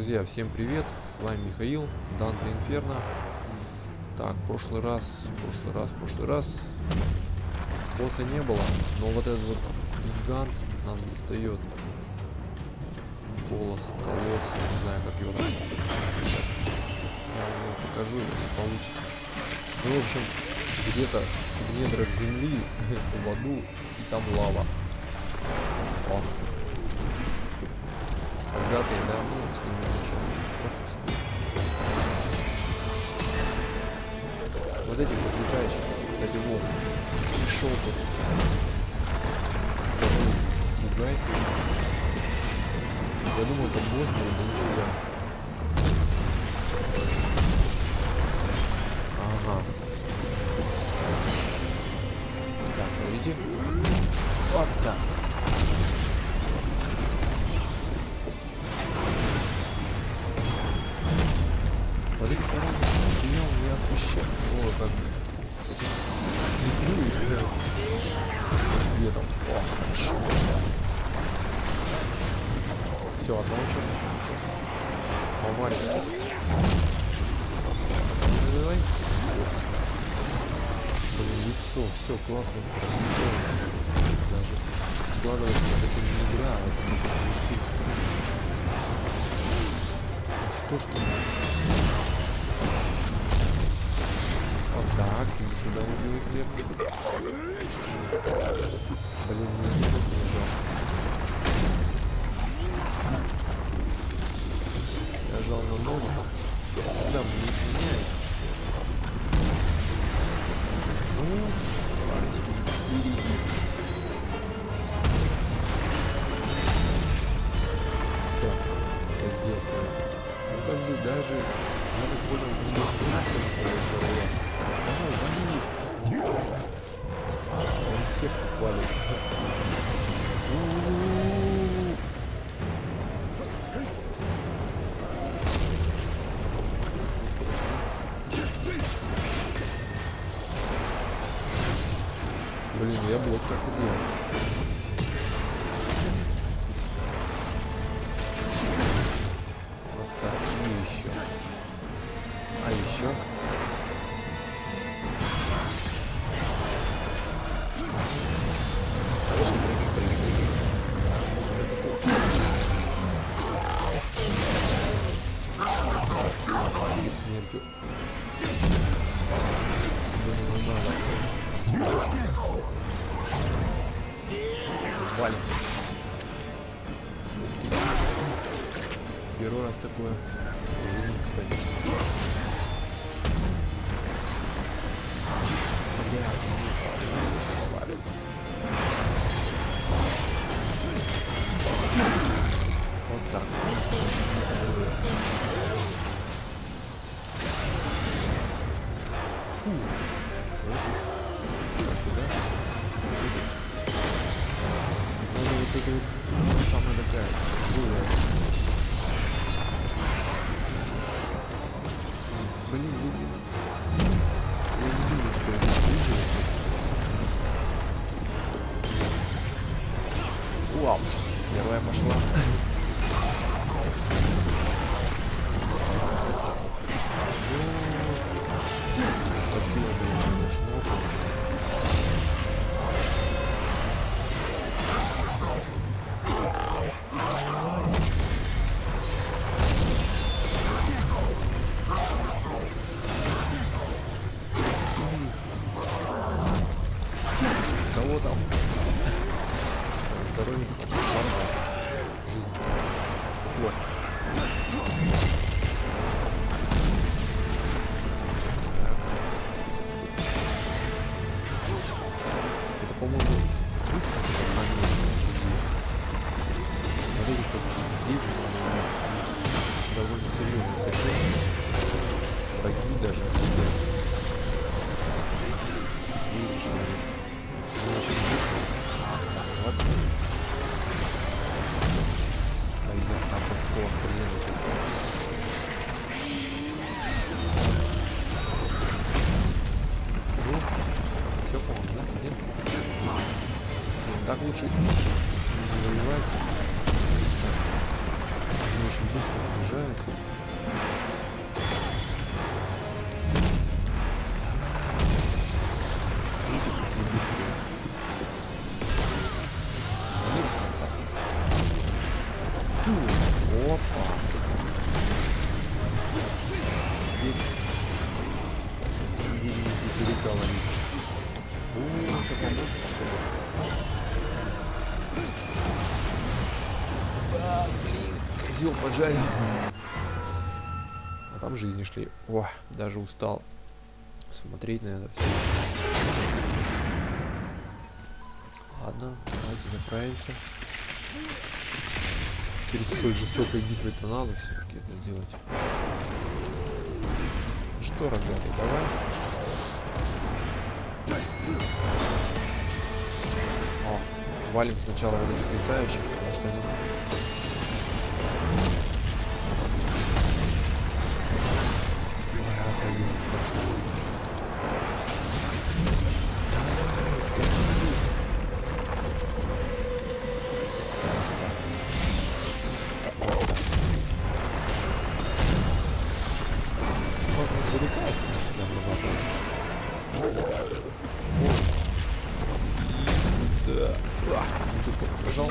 Друзья, всем привет! С вами Михаил, Данте Инферно. Так, прошлый раз, прошлый раз, прошлый раз босса не было, но вот этот вот гигант нам достает голос, колосс, не знаю, как его назвать. Я вам его покажу, если получится. Ну, в общем, где-то в недрах земли, в аду, и там лава. О. Рогатые, да, ну, с ними ничего. Просто с. Вот этих вот летающих, кстати, вот, пришел тут. Пугает. Я думаю, это босс, но нифига. Ага. Так, подождите. Вот так. Освещает. О, как светлюет да. светом. О, хорошо. Все, одного черта. Сейчас. Поварится. Давай. Блин, лицо, все классно. Даже складывается, что это не игра, а это не Что ж ты? Так, и сюда убил хлеб. Блин, не нажал. Нажал на ногу. Да, мне не Well, Фу. Лучше не воевать, потому что думаешь, очень быстро. Фу, Опа. Ловить. О, сейчас поможет Блин, козел пожарил. А там жизни шли. О, даже устал смотреть на это все. Ладно, давайте заправимся. Перед столь жестокой битвой-то надо все-таки это сделать. Что, рогатый, давай. О, валим сначала вот этих летающих, потому что они... тут пожал.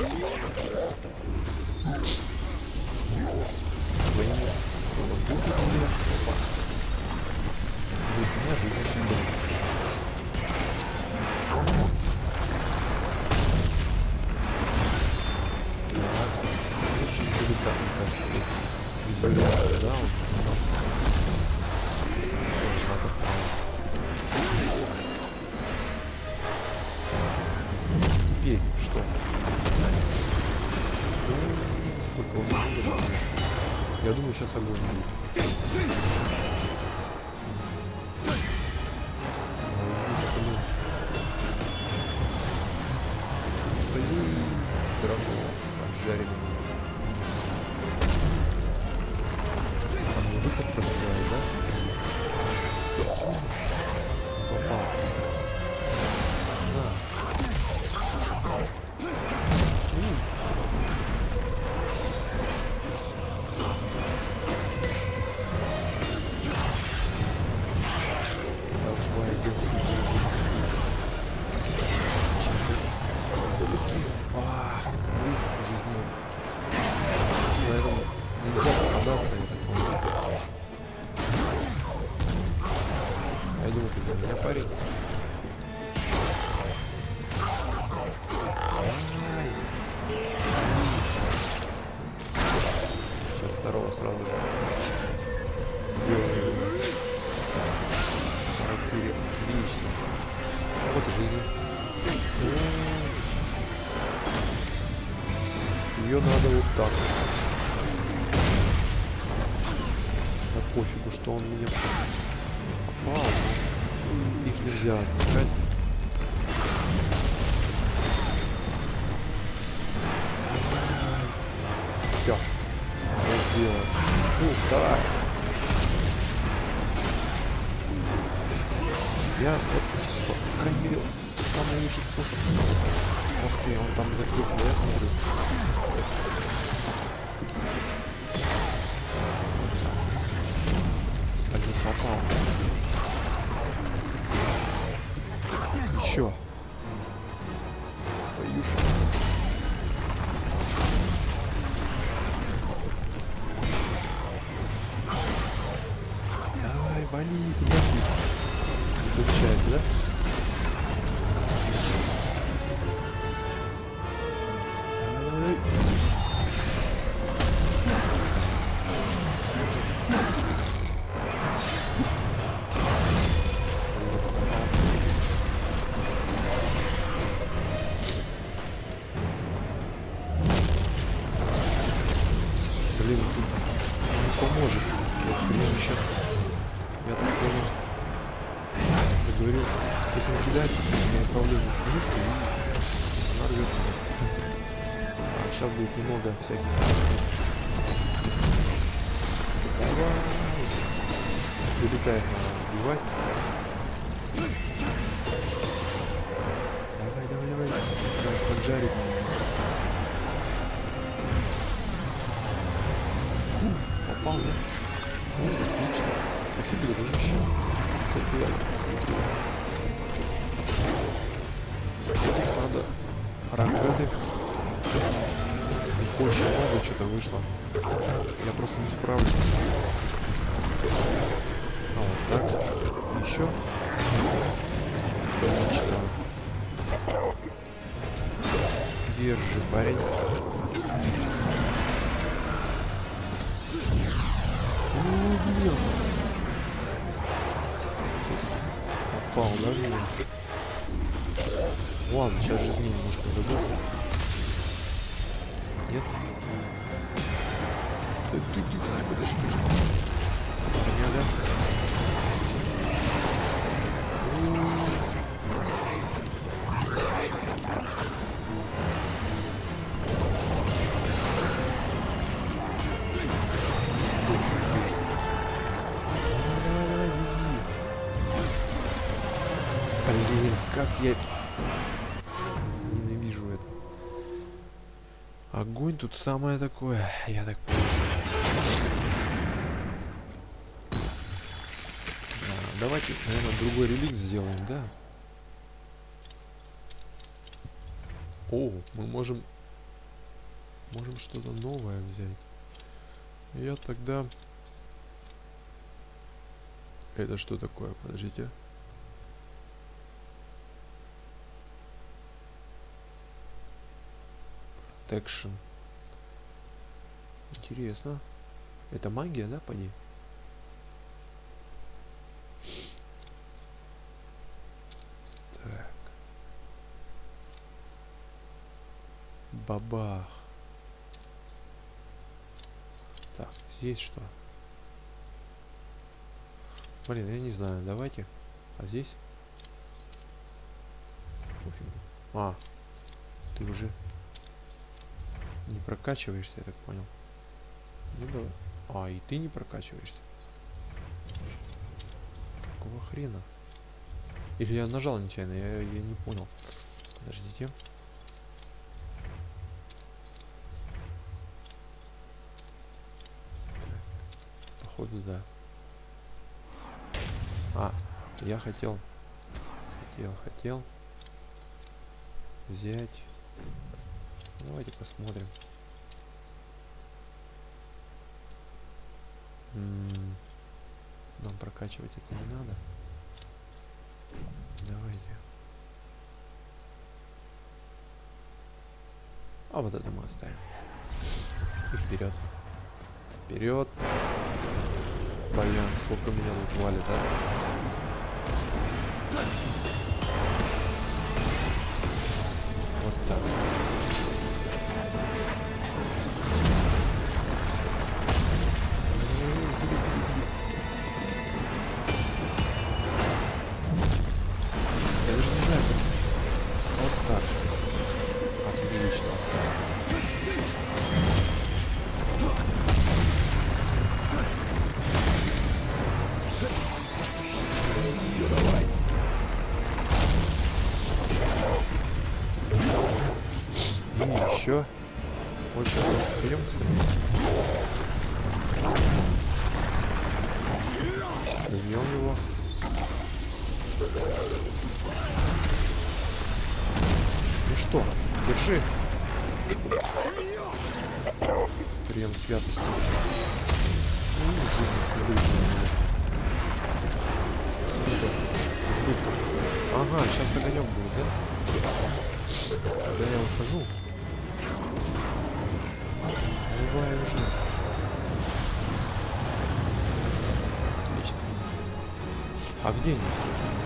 Своими воздухами. Опа. Будет неожиданно. Очень Я вот, по крайней мере, самый лучший способ. Ух ты, он там закрылся, я смотрю. Если он кидает на управление книжку, и она рвет. А сейчас будет много всяких. Давай. Вылетает надо сбивать. Давай, давай, давай. Давай, поджарить. Попал, да? Ну, отлично. Спасибо, дружище. Как реально. Ракеты. Очень много что-то вышло. Я просто не справлюсь. А вот так. Еще. Отлично. Держи, парень. Тут самое такое, я так понял. Да, давайте, наверное, другой реликт сделаем, да? О, мы можем... Можем что-то новое взять. Я тогда... Это что такое? Подождите. Protection. Интересно. Это магия, да, по? Так. Бабах. Так, здесь что? Блин, я не знаю, давайте. А здесь? Пофигу. А, ты уже не прокачиваешься, я так понял. Ну давай. А, и ты не прокачиваешься. Какого хрена? Или я нажал нечаянно, я, я не понял. Подождите. Походу, да. А, я хотел. Хотел, хотел. Взять. Давайте посмотрим. Нам прокачивать это не надо. Давайте. А вот это мы оставим. И вперед. Вперед. Блин, сколько меня тут валит, а? Вот так. Что, держи. Прием святости. Ну, жизнь. Ага, сейчас огонек будет, да? Когда я ухожу. Давай уже. Отлично. А где они все?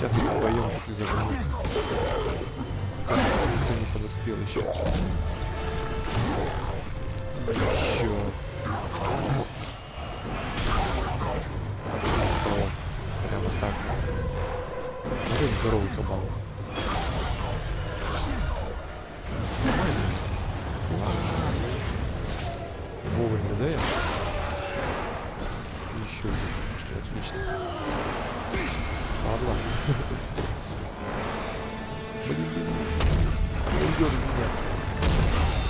Сейчас их вдвоем ты зажму. Как никто не подоспел еще. Еще. Ладно. Блин, уйдет меня.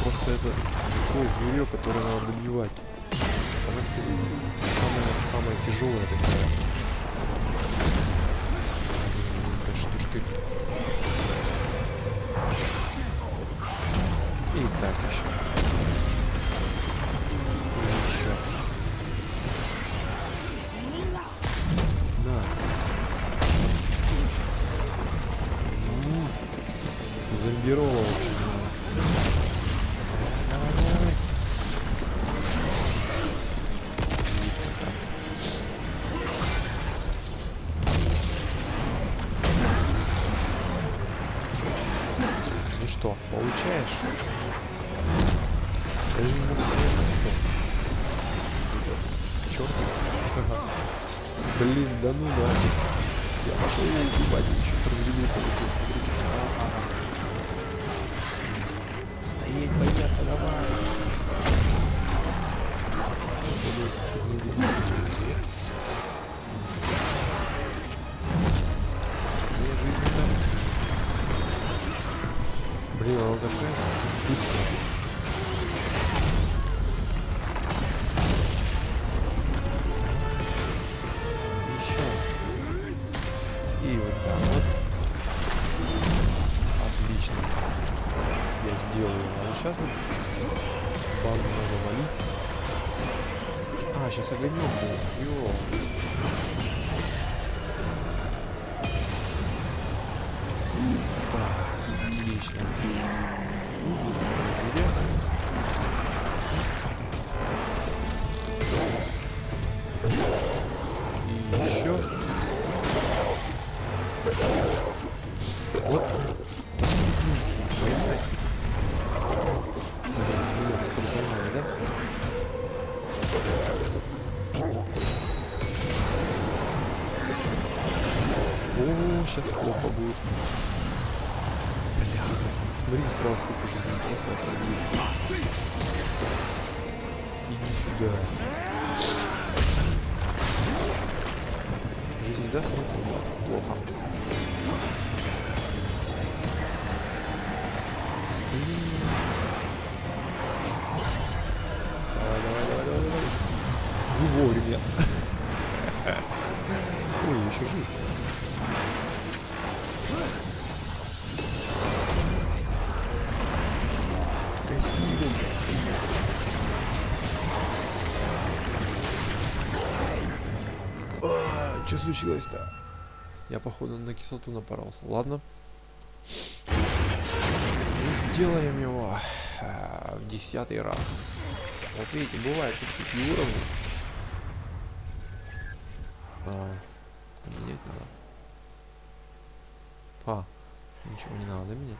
Просто это такое зверье, которое надо добивать. Она, кстати, самая, самая тяжелая такая. Да что ж ты. И так еще. А, сейчас плохо будет. Бля, смотри, сразу сколько жизни просто отходили. Иди сюда. Жизнь даст, но не даст. Плохо. Вовремя. Ой, еще жив. Что случилось-то? Я, походу, на кислоту напоролся. Ладно. Ну, сделаем его а, в десятый раз. Вот видите, бывают такие уровни. А, менять надо. А, ничего не надо менять.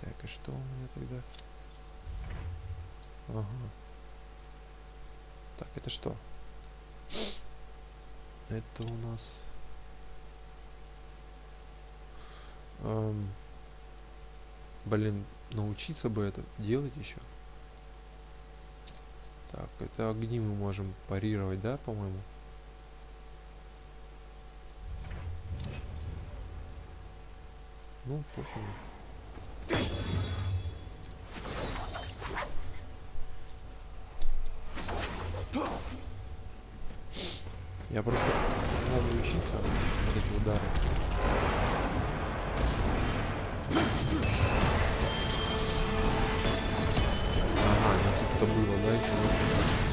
Так, и что у меня тогда? Ага. Так, это что? Это у нас... Эм, блин, научиться бы это делать еще. Так, это огни мы можем парировать, да, по-моему? Ну, пофигу. Я просто надо учиться вот эти удары. Ага, ну тут-то было, да, еще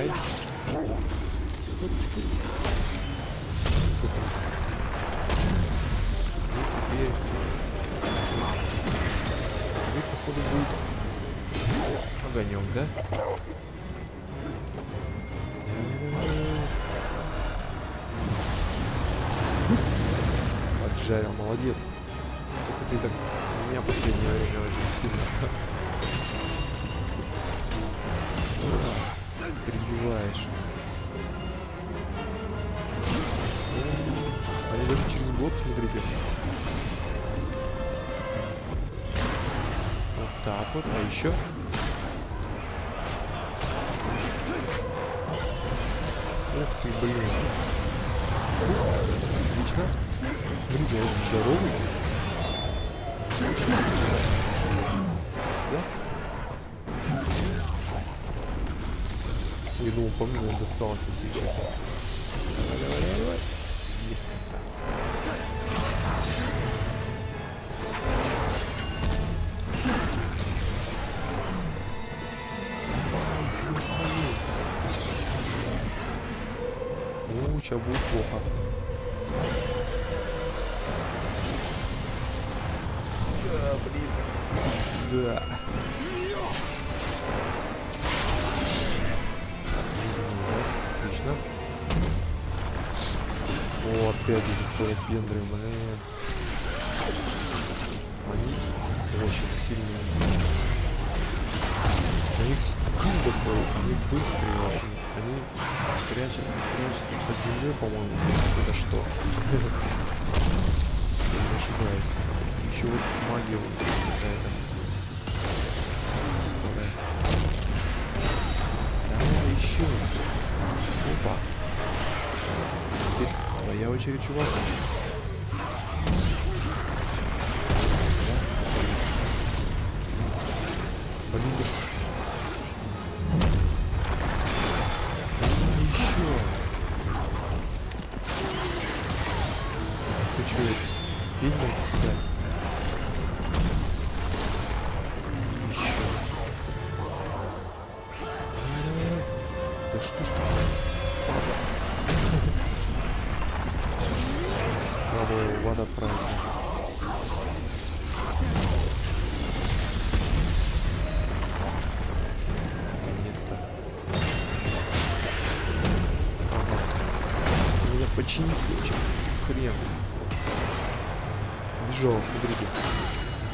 Давай. походу будет огонек, да? Поджарил, молодец. Прибиваешь. Они даже через блок, смотрите. Вот так вот, а еще. Ух ты, блин. Отлично. Он здоровый. Я думал, по мне он достался сейчас. Давай, давай, давай, давай. Есть. Ну, сейчас будет плохо. Отлично. О, опять эти скоропендры, блин. Они очень сильные. У них скилл такой, они быстрые очень. Они прячут, прячутся под землей, по-моему. Это что? Я не ошибаюсь. Еще вот магия вот какая-то. Давай еще. Опа. Теперь твоя очередь, чувак. Надо вода праздник. Наконец-то. Ага. Меня починить хочет. Хрен. Бежал, смотрите.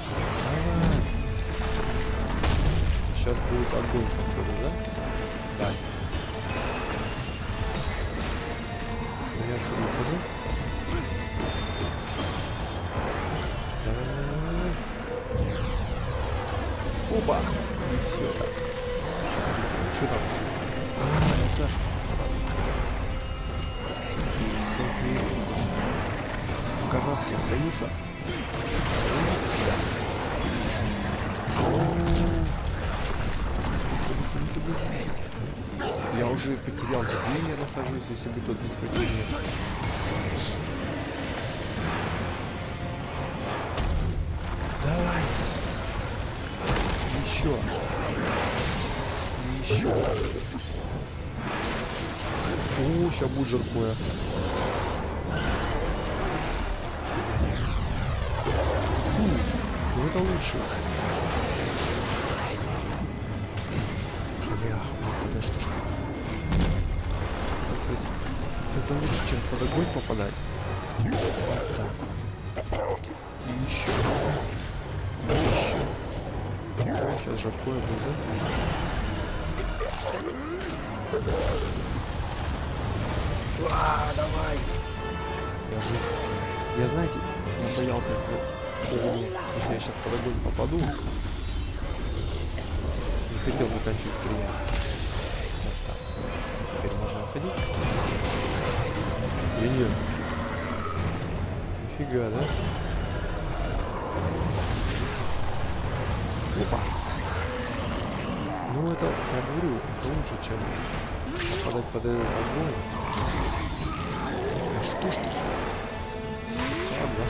Давай. Сейчас будет огонь, нахожусь, если бы тот не схватил меня. Давай. Еще. Еще. О, сейчас будет жаркое. Фу, ну это лучше. Это лучше, чем под огонь попадать. Вот так. И еще. И еще. Сейчас жаркое будет? А, давай! Я жив. Я, знаете, я боялся, если, если я сейчас под огонь попаду, не хотел заканчивать стрелять. Или нет? Нифига, да? Опа. Ну это, я говорю, это лучше, чем попадать под этот огонь. А что ж ты? Ладно.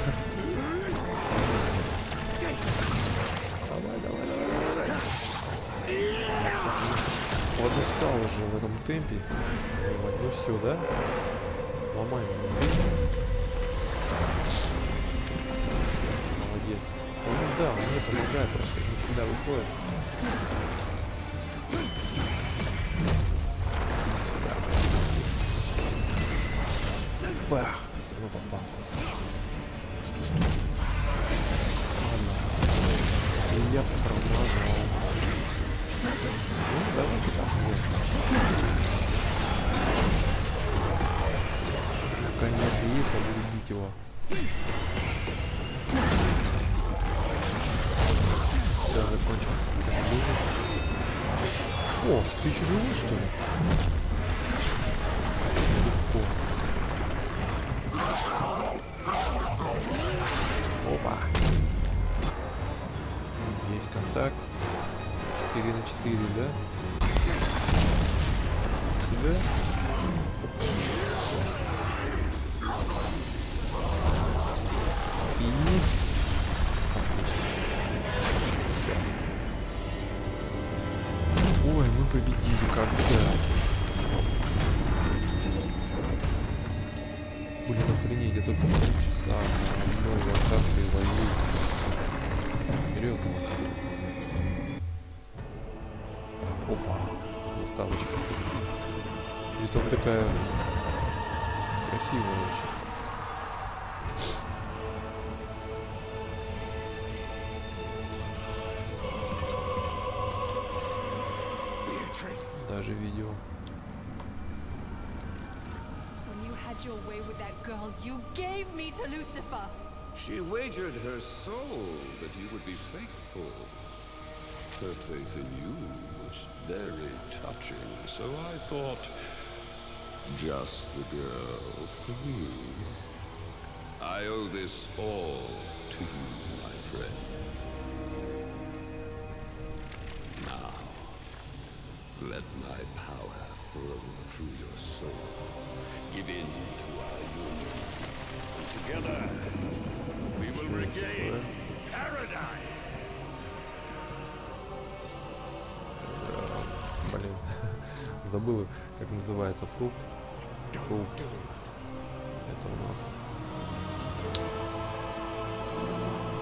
Давай, давай, давай, давай, что подустал уже в этом темпе. Ну все, да? Ломай меня. Молодец. Ну да, он мне помогает, просто не всегда выходит. Притом такая красивая очень. Даже видео. When you had your way with that girl, you gave me to Lucifer. She wagered her soul that you would be faithful. Her faith in you was very touching, so I thought, just the girl for me. I owe this all to you, my friend. Now, let my power flow through your soul. Give in to our union. Together, we will regain paradise. Забыл, как называется фрукт. Фрукт. Это у нас.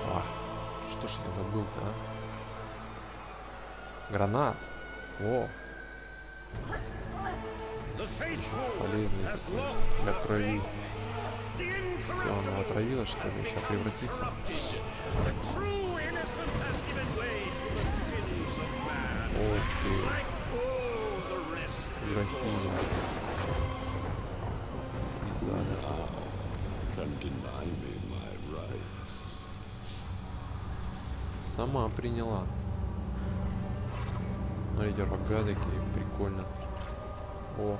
А, что ж я забыл-то, а? Гранат. О, полезный такой для крови. Все, incorruptible отравилось, что ли? Сейчас превратится. The true графиня. Из ада. can deny me my rights. Сама приняла. Смотрите, рога такие, прикольно. О.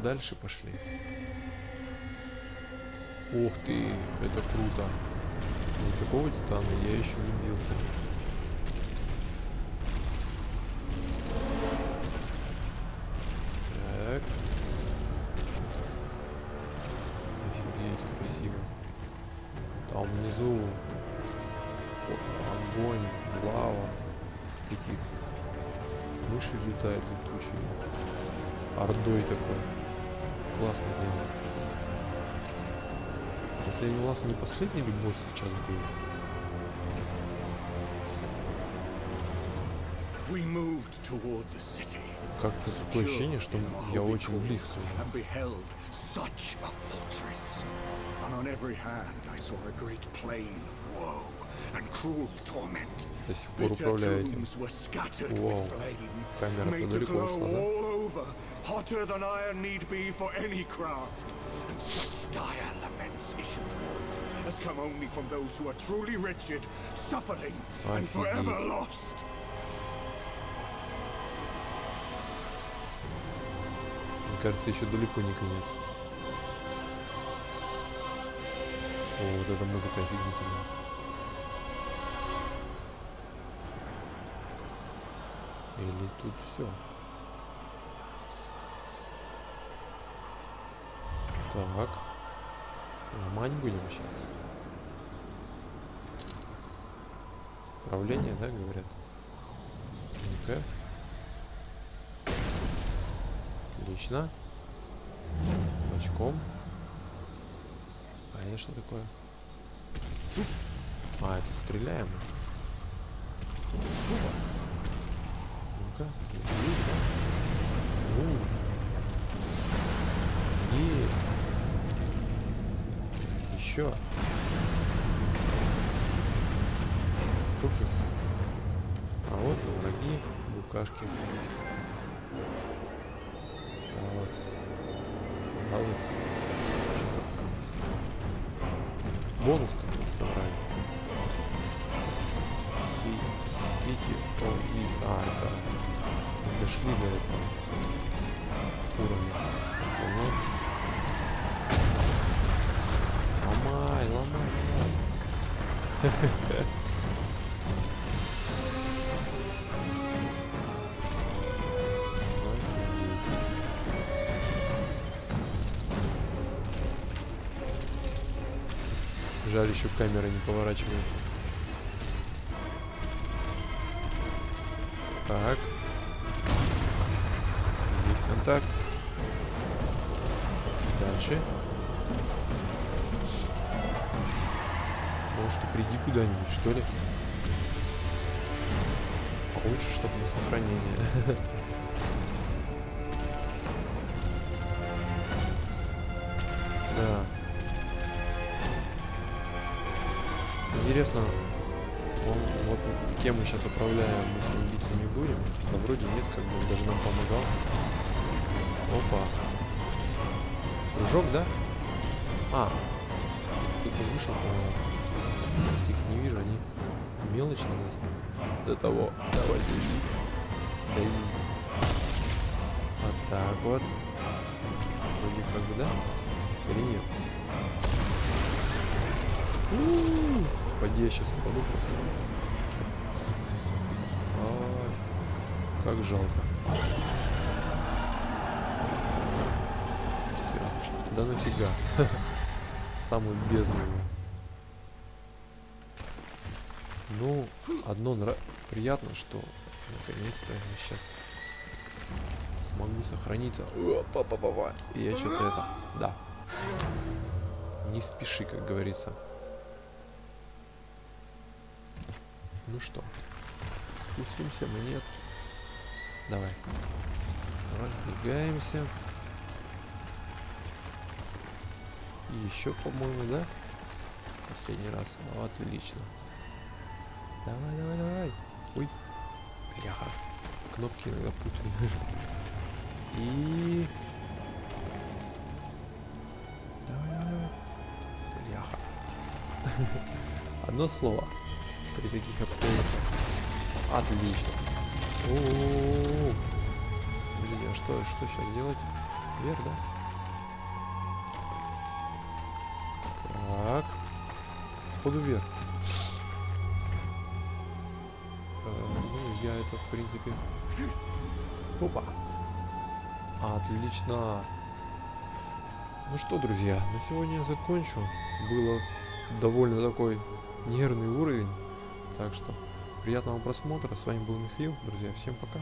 дальше пошли. Ух ты, это круто. За такого титана я еще не бился. Последний у нас не последний ли босс сейчас был? Как-то такое ощущение, что я очень близко. До сих пор with flame, Камера glow ушла, да? all over, hotter than iron need be for any craft. And such dire laments issued forth as come only from those who are truly wretched, suffering, and forever Офигеть. lost. Мне кажется, еще далеко не конец. О, вот эта музыка офигительная. Или тут все. Так. Ломать будем сейчас. Управление, да, говорят? Ну-ка. Отлично. Бочком. А это что такое? А, это стреляем. Ну-ка. Еще. Сколько? А вот и враги, букашки. Талос. Талос. Бонус какой-то собрали. City of this. А, это дошли до этого уровня. Жаль, еще камера не поворачивается. Что ли? Лучше, чтобы на сохранение. Да. Интересно, он, вот кем мы сейчас управляем, мы с ним биться не будем? Да вроде нет, как бы он даже нам помогал. Опа. Прыжок, да? А. Кто-то вышел, по-моему. Их не вижу, они мелочные у нас. До того. Давай, дави. Дави. Вот так вот. Вроде как бы, да? Или нет? У-у-у. Поди, я сейчас упаду просто. Ай, как жалко. Все. Да нафига. Самую бездну. Ну, одно нрав... приятно, что наконец-то я сейчас смогу сохраниться. Опа -па -па -па. И я что-то это... Да. Не спеши, как говорится. Ну что, спустимся мы нет. Давай. Разбегаемся. И еще, по-моему, да? Последний раз. Ну, отлично. Давай, давай, давай. Ой. Бляха. Кнопки иногда путаю. И... Давай, давай, давай. Бляха. Одно слово при таких обстоятельствах. Отлично. О -о -о -о. Подожди, а что, что сейчас делать? Вверх, да? Так. Ходу вверх. Это, в принципе... Опа. Отлично. Ну что, друзья, на сегодня я закончу. Было довольно такой нервный уровень. Так что приятного просмотра. С вами был Михаил. Друзья, всем пока.